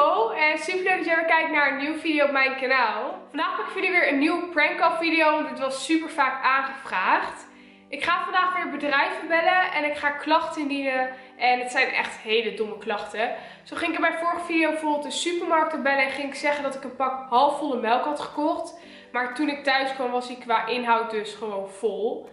en super leuk dat jij weer kijkt naar een nieuwe video op mijn kanaal. Vandaag maak ik jullie weer een nieuwe prank call video, want dit was super vaak aangevraagd. Ik ga vandaag weer bedrijven bellen en ik ga klachten indienen. En het zijn echt hele domme klachten. Zo ging ik in mijn vorige video bijvoorbeeld de supermarkt bellen en ging ik zeggen dat ik een pak halfvolle melk had gekocht. Maar toen ik thuis kwam was hij qua inhoud dus gewoon vol.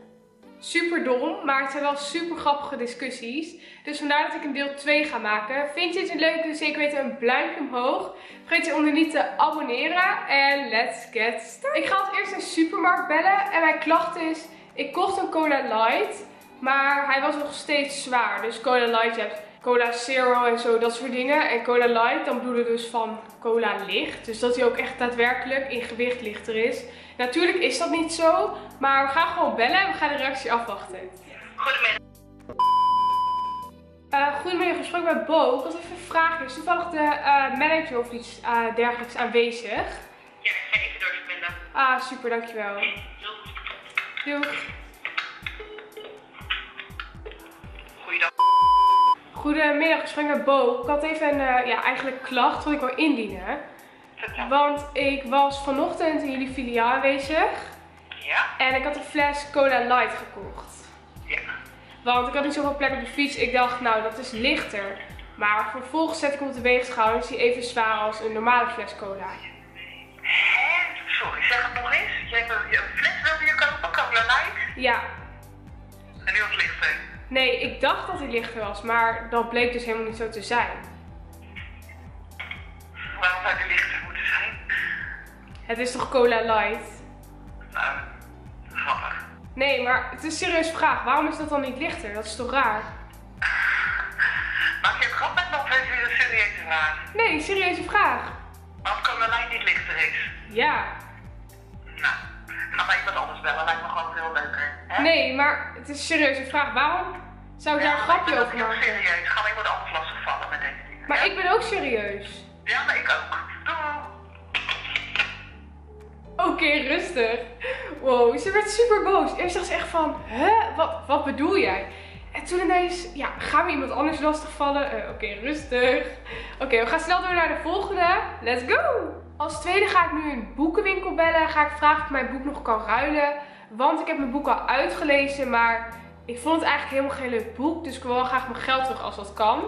Super dom, maar het zijn wel super grappige discussies. Dus vandaar dat ik een deel 2 ga maken. Vind je dit een leuke? Zeker weten een pluimpje omhoog. Vergeet je onder niet te abonneren. En let's get started. Ik ga als eerst een supermarkt bellen. En mijn klacht is, ik kocht een cola light. Maar hij was nog steeds zwaar. Dus cola light, je hebt cola zero en zo, dat soort dingen. En cola light, dan bedoelen dus van cola licht. Dus dat hij ook echt daadwerkelijk in gewicht lichter is. Natuurlijk is dat niet zo, maar we gaan gewoon bellen en we gaan de reactie afwachten. Goedemiddag. Uh, goedemiddag, gesprek met Bo. Ik had even een vraag. Is toevallig de uh, manager of iets uh, dergelijks aanwezig? Ja, ik ga even doorverbinden. Ah, super, dankjewel. Doei. Doeg. Goedemiddag, gesprek met Bo. Ik had even een ja, eigenlijk klacht wat ik wil indienen. Vertel. Want ik was vanochtend in jullie filiaal aanwezig. Ja? En ik had een fles Cola Light gekocht. Ja. Want ik had niet zoveel plek op de fiets. Ik dacht, nou, dat is lichter. Maar vervolgens zet ik hem op de weegschaal en is hij even zwaar als een normale fles cola. Hè? Sorry, zeg het nog eens. Je hebt een, een fles wilde je kopen, cola light. Ja, nee, ik dacht dat hij lichter was, maar dat bleek dus helemaal niet zo te zijn. Waarom zou die lichter moeten zijn? Het is toch Cola Light? Nou, grappig. Nee, maar het is een serieuze vraag. Waarom is dat dan niet lichter? Dat is toch raar? Maak je een grap met me of heeft u een serieuze vraag? Nee, een serieuze vraag. Als cola light niet lichter is. Ja. Nou, ga maar iemand anders bellen. Lijkt me gewoon veel leuker. Hè? Nee, maar het is een serieuze vraag. Waarom zou ik daar een grapje over maken? maken? serieus. Ga iemand anders lastigvallen met deze dingen. Maar ik ben ook serieus. Ja, maar ik ook. Oké, rustig. Wow, ze werd super boos. Eerst dacht ze echt van, hè, wat, wat bedoel jij? En toen ineens, ja, gaan we iemand anders lastigvallen? Eh Oké, rustig. Oké, we gaan snel door naar de volgende. Let's go! Als tweede ga ik nu een boekenwinkel bellen. Ga ik vragen of ik mijn boek nog kan ruilen. Want ik heb mijn boek al uitgelezen, maar ik vond het eigenlijk helemaal geen leuk boek. Dus ik wil wel graag mijn geld terug als dat kan.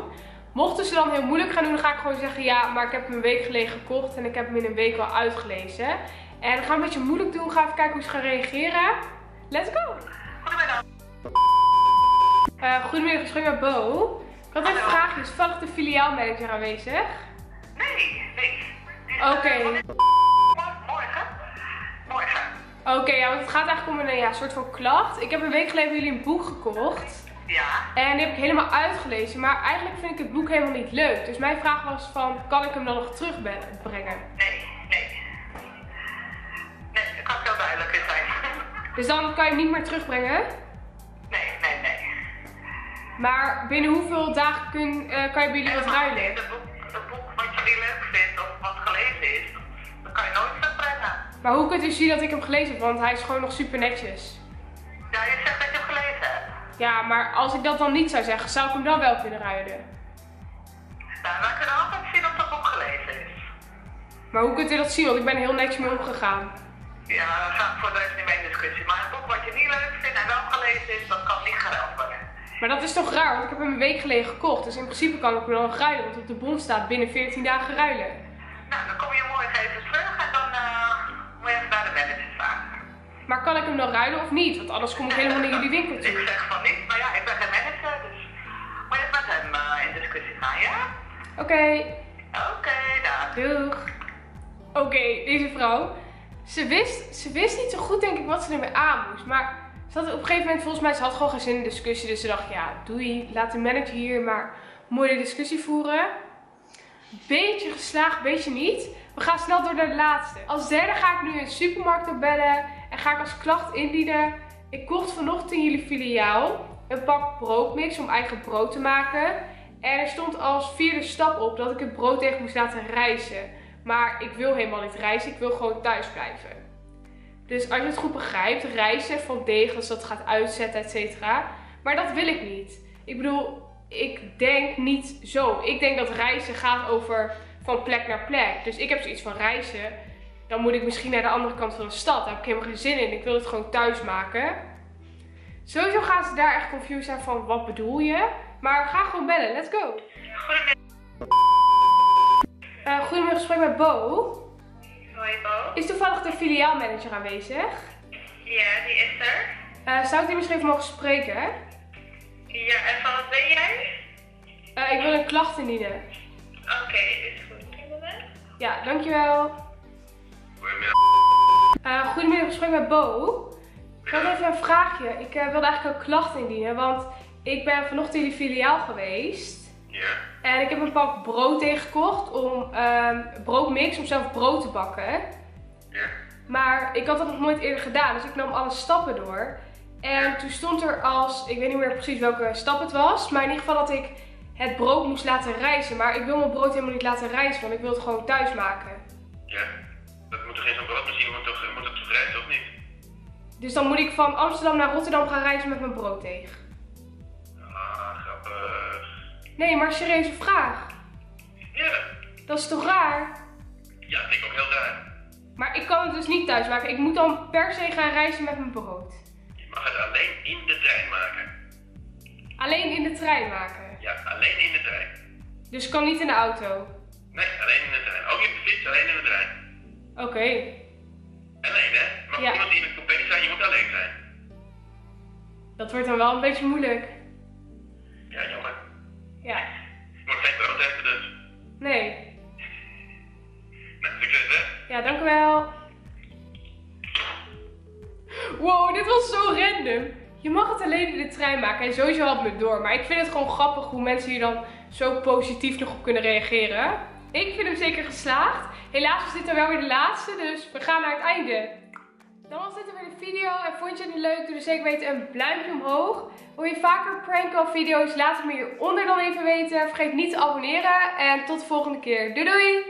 Mochten ze dan heel moeilijk gaan doen, dan ga ik gewoon zeggen ja, maar ik heb hem een week geleden gekocht en ik heb hem in een week al uitgelezen. En dan gaan we een beetje moeilijk doen. Ga even kijken hoe ze gaan reageren. Let's go! Goedemiddag. Uh, goedemiddag, gesprek met Bo. Ik had even een vraagje. Is toevallig de filiaalmanager aanwezig? Nee, nee. Oké. Oké, ja, want het gaat eigenlijk om een ja, soort van klacht. Ik heb een week geleden bij jullie een boek gekocht. Ja. En die heb ik helemaal uitgelezen. Maar eigenlijk vind ik het boek helemaal niet leuk. Dus mijn vraag was van, kan ik hem dan nog terugbrengen? Nee, nee. Nee, dat kan heel duidelijk in zijn. Dus dan kan je hem niet meer terugbrengen. Nee, nee, nee. Maar binnen hoeveel dagen kun, eh, kan je bij jullie wat ruilen? Maar hoe kunt u zien dat ik hem gelezen heb? Want hij is gewoon nog super netjes. Ja, je zegt dat je hem gelezen hebt. Ja, maar als ik dat dan niet zou zeggen, zou ik hem dan wel kunnen ruilen? Nou, wij kunnen altijd zien of dat boek gelezen is. Maar hoe kunt u dat zien? Want ik ben heel netjes mee omgegaan. Ja, daar ga ik voor de rest niet mee in discussie. Maar het boek wat je niet leuk vindt en wel gelezen is, dat kan niet geruild worden. Maar dat is toch raar, want ik heb hem een week geleden gekocht. Dus in principe kan ik hem dan ruilen, want op de bon staat binnen 14 dagen ruilen. Maar kan ik hem dan ruilen of niet? Want anders kom ik helemaal naar jullie winkel Ik toe. zeg van niet, maar ja, ik ben geen manager, dus moet je met hem eh, in discussie gaan, ja? Oké, Oké, dag. doeg. Oké, deze vrouw. Ze wist, ze wist niet zo goed, denk ik, wat ze ermee aan moest. Maar ze had op een gegeven moment, volgens mij, ze had gewoon geen zin in discussie. Dus ze dacht, ja, doei, laat de manager hier maar mooie discussie voeren. Beetje geslaagd, beetje niet. We gaan snel door naar de laatste. Als derde ga ik nu een supermarkt opbellen en ga ik als klacht indienen. Ik kocht vanochtend jullie filiaal een pak broodmix om eigen brood te maken. En er stond als vierde stap op dat ik het brood tegen moest laten rijzen. Maar ik wil helemaal niet reizen, ik wil gewoon thuis blijven. Dus als je het goed begrijpt, reizen van deeg, dus dat gaat uitzetten, et cetera. Maar dat wil ik niet. Ik bedoel, ik denk niet zo. Ik denk dat reizen gaat over van plek naar plek. Dus ik heb zoiets van reizen. Dan moet ik misschien naar de andere kant van de stad. Daar heb ik helemaal geen zin in. Ik wil het gewoon thuis maken. Sowieso gaan ze daar echt confused zijn van wat bedoel je. Maar we gaan gewoon bellen. Let's go. Goedemiddag, Uh, goedemiddag, gesprek met Bo. hoi Bo. Is toevallig de filiaalmanager aanwezig? Ja, die is er. Eh, zou ik die misschien even mogen spreken? Ja, en van wat ben jij? Eh, ik wil een klacht indienen. Oké, is goed. Ja, dankjewel. Goedemiddag. Uh, goedemiddag, gesprek met Bo. Ik had even een vraagje. Ik eh, wilde eigenlijk een klacht indienen, want ik ben vanochtend in de filiaal geweest. Ja. En ik heb een pak brood tegengekocht om ehm, broodmix, om zelf brood te bakken. Ja. Maar ik had dat nog nooit eerder gedaan, dus ik nam alle stappen door. En toen stond er als, ik weet niet meer precies welke stap het was, maar in ieder geval dat ik het brood moest laten rijzen. Maar ik wil mijn brood helemaal niet laten rijzen, want ik wil het gewoon thuis maken. Ja. Dat moet toch geen zo'n broodmachine, moet, toch, moet het toch rijden, of niet? Dus dan moet ik van Amsterdam naar Rotterdam gaan reizen met mijn brooddeeg. Ah, grappig. Nee, maar serieuze vraag. Ja. Dat is toch raar? Ja, dat vind ik ook heel raar. Maar ik kan het dus niet thuis maken. Ik moet dan per se gaan reizen met mijn brood. Je mag het alleen in de trein maken. Alleen in de trein maken. Ja, alleen in de trein. Dus kan niet in de auto. Nee, alleen in de trein. Ook niet op de fiets, alleen in de trein. Oké. Alleen, hè? Mag Ja. iemand die in het coupé zijn, je moet alleen zijn. Dat wordt dan wel een beetje moeilijk. Ja, jammer. Ja. Moet geen brood eten dus. Nee. Nou, succes hè? Ja, dank u wel. Wow, dit was zo random. Je mag het alleen in de trein maken en sowieso had me door. Maar ik vind het gewoon grappig hoe mensen hier dan zo positief nog op kunnen reageren. Ik vind hem zeker geslaagd. Helaas was dit dan wel weer de laatste, dus we gaan naar het einde. Dan was dit weer de video en vond je het leuk? Doe dus zeker weten een pluimpje omhoog. Wil je vaker prank call video's? Laat het me hieronder dan even weten. Vergeet niet te abonneren en tot de volgende keer. Doei doei!